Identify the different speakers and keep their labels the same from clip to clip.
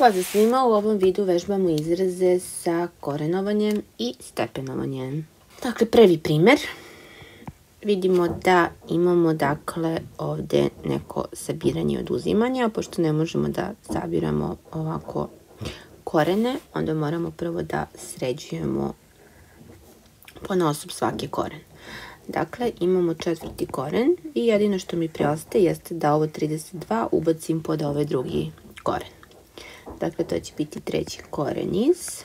Speaker 1: Pozdrav svima, u ovom videu vežbamo izraze sa korenovanjem i stepenovanjem. Dakle, prvi primer. Vidimo da imamo dakle ovde neko sabiranje i oduzimanje, a pošto ne možemo da sabiramo ovako korene, onda moramo prvo da sređujemo po nosob svaki koren. Dakle, imamo četvrti koren i jedino što mi preostaje jeste da ovo 32 ubacim pod ovaj drugi koren. Dakle, to će biti treći koren iz.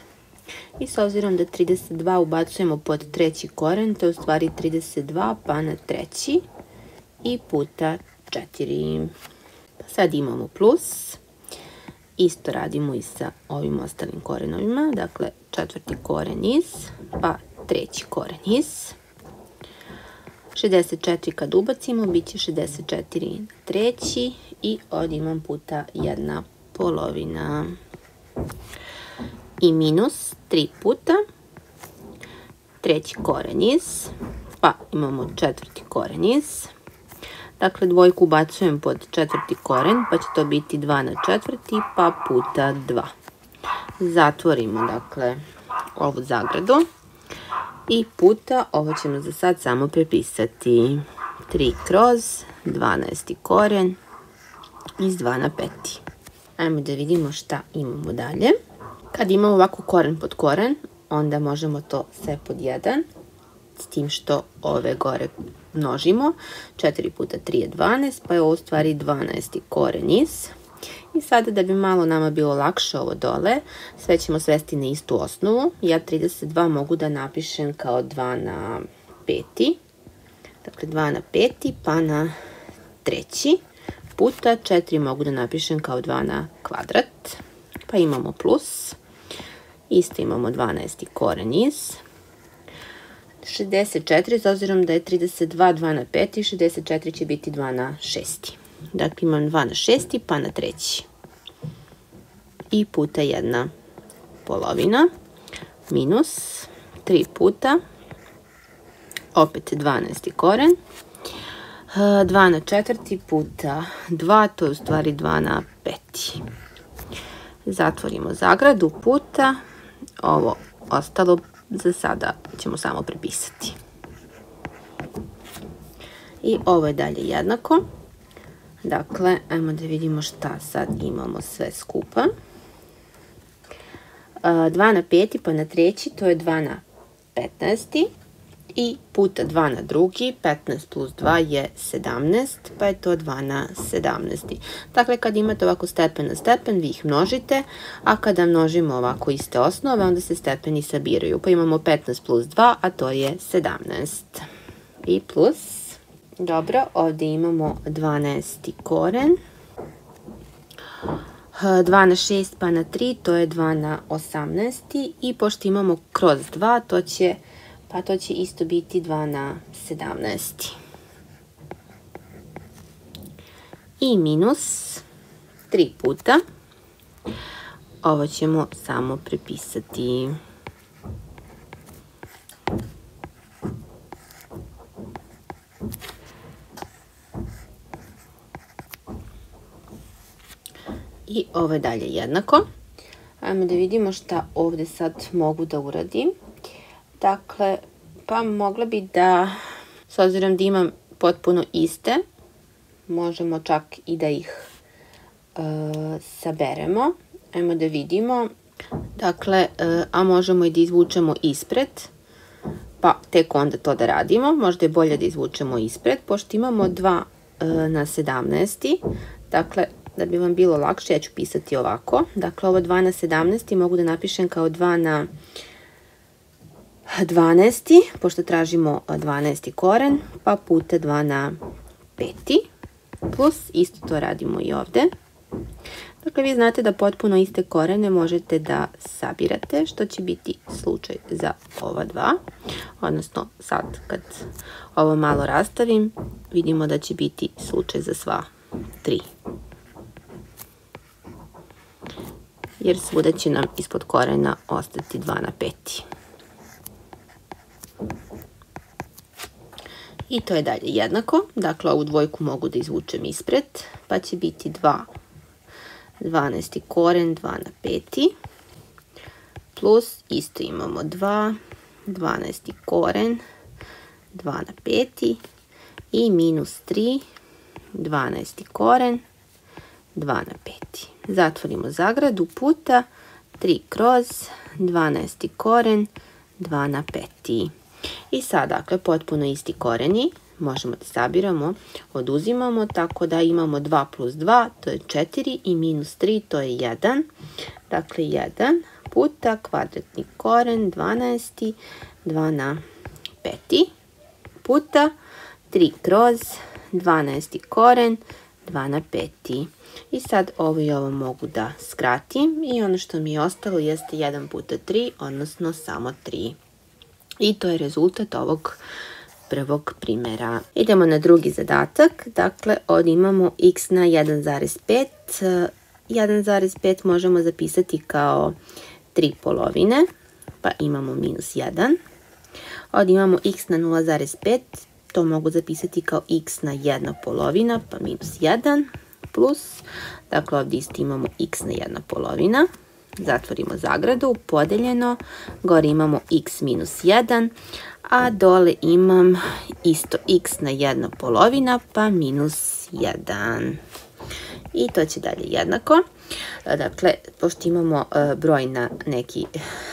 Speaker 1: I s obzirom da 32 ubacujemo pod treći koren, to je u stvari 32 pa na treći i puta 4. Pa sad imamo plus. Isto radimo i sa ovim ostalim korenovima. Dakle, četvrti koren iz, pa treći koren iz. 64 kad ubacimo, bit će 64 na treći i ovdje imam puta jedna polovina i minus 3 puta treći koren iz, pa imamo četvrti koren iz. Dakle, dvojku ubacujem pod četvrti koren, pa će to biti 2 na četvrti, pa puta 2. Zatvorimo, dakle, ovu zagradu i puta, ovo ćemo za sad samo prepisati 3 kroz 12. koren iz 2 na 5. Ajmo da vidimo šta imamo dalje. Kad imamo ovako koren pod koren, onda možemo to sve pod 1, s tim što ove gore množimo. 4 puta 3 je 12, pa je ovo u stvari 12. koren iz. I sada da bi malo nama bilo lakše ovo dole, sve ćemo svesti na istu osnovu. Ja 32 mogu da napišem kao 2 na 5. Dakle, 2 na 5, pa na treći puta 4 mogu da napišem kao 2 na kvadrat. Pa imamo plus. Isto imamo 12. koren iz. 64, s obzirom da je 32 2 na 5, 64 će biti 2 na 6. Dakle, imam 2 na 6, pa na treći. I puta jedna polovina, minus 3 puta, opet 12. koren, 2 na četvrti puta 2, to je u stvari 2 na peti. Zatvorimo zagradu puta, ovo ostalo za sada ćemo samo prepisati. I ovo je dalje jednako. Dakle, ajmo da vidimo šta sad imamo sve skupa. 2 na peti pa na treći, to je 2 na 15 i puta 2 na drugi, 15 plus 2 je 17, pa je to 2 na 17. Dakle, kad imate ovako stepen na stepen, vi ih množite, a kada množimo ovako iste osnove, onda se stepeni sabiraju. Pa imamo 15 plus 2, a to je 17. I plus, dobro, ovde imamo 12. koren. 2 na 6 pa na 3, to je 2 na 18. I pošto imamo kroz 2, to će pa to će isto biti 2 na 17. I minus 3 puta. Ovo ćemo samo prepisati. I ovo je dalje jednako. Ajmo da vidimo šta ovde sad mogu da uradim. Dakle, pa mogla bi da, s obzirom da imam potpuno iste, možemo čak i da ih e, saberemo. Ajmo da vidimo. Dakle, e, a možemo i da izvučemo ispred, pa tek onda to da radimo. Možda je bolje da izvučemo ispred, pošto imamo 2 e, na 17. Dakle, da bi vam bilo lakše, ja ću pisati ovako. Dakle, ovo 2 na 17 mogu da napišem kao 2 na 12. pošto tražimo 12. koren, pa puta 2 na 5. Plus, isto to radimo i ovde. Dakle, vi znate da potpuno iste korene možete da sabirate, što će biti slučaj za ova dva. Odnosno, sad kad ovo malo rastavim, vidimo da će biti slučaj za sva tri. Jer svuda će nam ispod korena ostati 2 na 5. I to je dalje jednako. Dakle, ovu dvojku mogu da izvučem ispred, pa će biti 2 12. koren 2 na 5. Plus isto imamo 2, 12. koren 2 na 5. I minus 3, 12. koren 2 na 5. Zatvorimo zagradu puta 3 kroz 12. koren 2 na 5. I sad, dakle, potpuno isti koreni možemo da sabiramo, oduzimamo, tako da imamo 2 plus 2, to je 4 i minus 3, to je 1. Dakle, 1 puta kvadratni koren 12, 2 na 5 puta 3 kroz 12 koren 2 na 5. I sad ovo i ovo mogu da skratim i ono što mi je ostalo jeste 1 puta 3, odnosno samo 3. I to je rezultat ovog prvog primjera. Idemo na drugi zadatak, dakle ovdje imamo x na 1,5. 1,5 možemo zapisati kao 3 polovine, pa imamo minus 1. Ovdje imamo x na 0,5, to mogu zapisati kao x na 1 polovina, pa minus 1, plus, dakle ovdje isto imamo x na 1 polovina, zatvorimo zagradu, podeljeno, gore imamo x minus 1, a dole imam isto x na jedna polovina pa minus 1. I to će dalje jednako. Dakle, pošto imamo e, broj na neki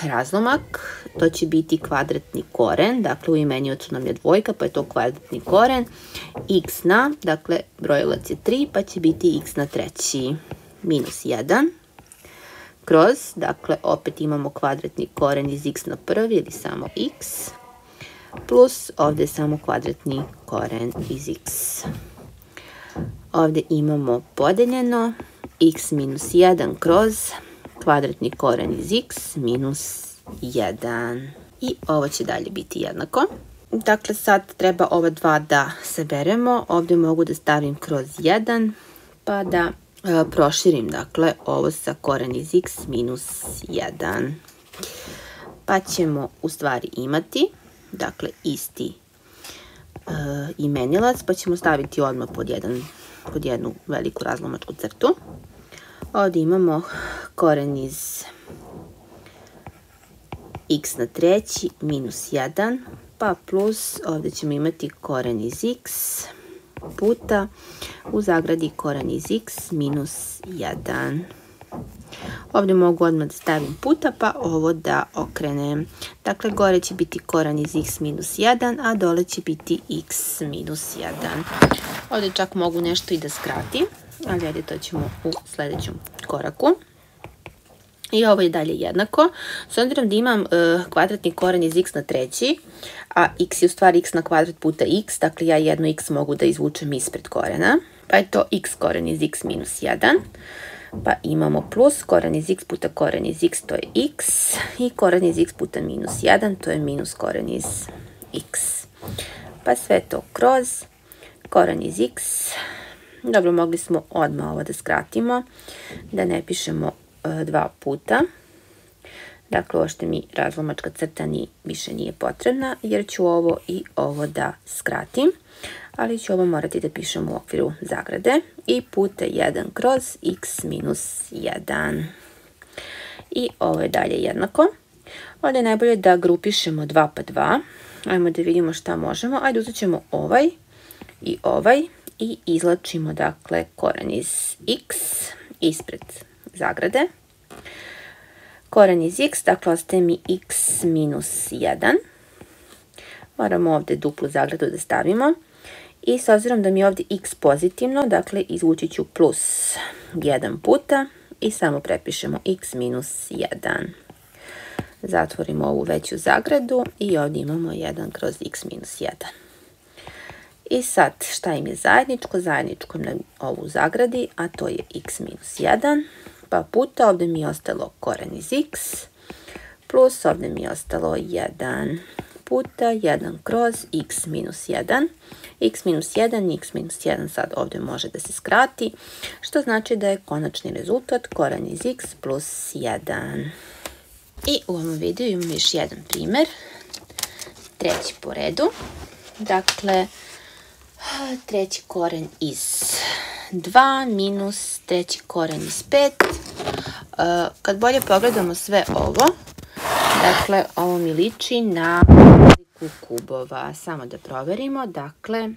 Speaker 1: razlomak, to će biti kvadratni koren, dakle u imeniocu nam je dvojka, pa je to kvadratni koren, x na, dakle brojilac je 3, pa će biti x na treći minus 1, kroz, dakle opet imamo kvadratni koren iz x na prvi ili samo x, plus ovdje samo kvadratni koren iz x. Ovdje imamo podeljeno x minus 1 kroz kvadratni koren iz x minus 1. I ovo će dalje biti jednako. Dakle, sad treba ova dva da saberemo. Ovdje mogu da stavim kroz 1, pa da proširim, dakle, ovo sa koren iz x minus 1. Pa ćemo u stvari imati dakle isti e, imenilac, pa ćemo staviti odmah pod, jedan, pod jednu veliku razlomačku crtu. Ovdje imamo koren iz x na treći minus 1, pa plus, ovdje ćemo imati koren iz x puta u zagradi koren iz x minus 1. Ovdje mogu odmah da stavim puta pa ovo da okrenem. Dakle, gore će biti koran iz x minus 1, a dole će biti x minus 1. Ovdje čak mogu nešto i da skratim, ali ajde to ćemo u sljedećem koraku. I ovo je dalje jednako. S obzirom da imam e, kvadratni koren iz x na treći, a x je u stvari x na kvadrat puta x, dakle ja jedno x mogu da izvučem ispred korena, pa je to x koren iz x minus 1 pa imamo plus koren iz x puta koren iz x, to je x, i koren iz x puta minus 1, to je minus koren iz x. Pa sve to kroz koren iz x. Dobro, mogli smo odmah ovo da skratimo, da ne pišemo dva puta. Dakle, ovo što mi razlomačka crta ni, više nije potrebna, jer ću ovo i ovo da skratim ali ću ovo morati da pišem u okviru zagrade i puta 1 kroz x minus 1. I ovo je dalje jednako. Ovdje je najbolje da grupišemo 2 pa 2. Ajmo da vidimo šta možemo. Ajde uzet ćemo ovaj i ovaj i izlačimo dakle koren iz x ispred zagrade. Koren iz x, dakle ostaje mi x minus 1. Moramo ovdje duplu zagradu da stavimo. I s obzirom da mi je ovdje x pozitivno, dakle izvući ću plus 1 puta i samo prepišemo x minus 1. Zatvorimo ovu veću zagradu i ovdje imamo 1 kroz x minus 1. I sad šta im je zajedničko? Zajedničko na ovu zagradi, a to je x minus 1. Pa puta ovdje mi je ostalo koren iz x plus ovdje mi je ostalo 1 puta 1 kroz x minus 1 x minus 1 x minus 1 sad ovdje može da se skrati, što znači da je konačni rezultat koran iz x plus 1. I u ovom videu imamo još jedan primjer, treći po redu. Dakle, treći koren iz 2 minus treći koren iz 5. Uh, kad bolje pogledamo sve ovo, dakle, ovo mi liči na kubova. Samo da proverimo, dakle,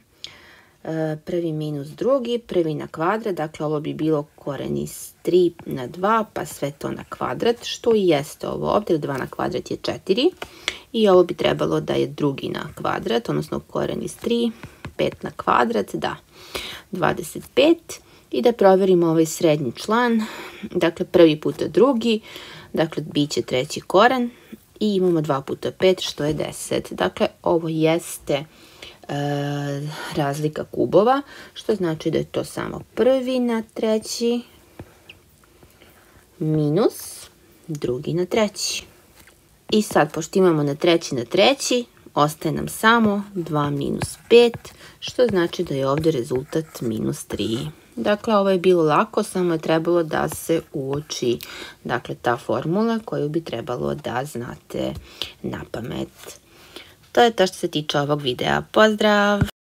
Speaker 1: E, prvi minus drugi, prvi na kvadrat, dakle ovo bi bilo koren iz 3 na 2, pa sve to na kvadrat, što i jeste ovo ovdje, 2 na kvadrat je 4, i ovo bi trebalo da je drugi na kvadrat, odnosno koren iz 3, 5 na kvadrat, da, 25, i da proverimo ovaj srednji član, dakle prvi puta drugi, dakle bit će treći koren, i imamo 2 puta 5, što je 10. Dakle, ovo jeste E, razlika kubova, što znači da je to samo prvi na treći minus drugi na treći. I sad, pošto imamo na treći na treći, ostaje nam samo 2 minus 5, što znači da je ovdje rezultat minus 3. Dakle, ovo je bilo lako, samo je trebalo da se uoči dakle, ta formula koju bi trebalo da znate na pamet. To je to što se tiče ovog videa. Pozdrav!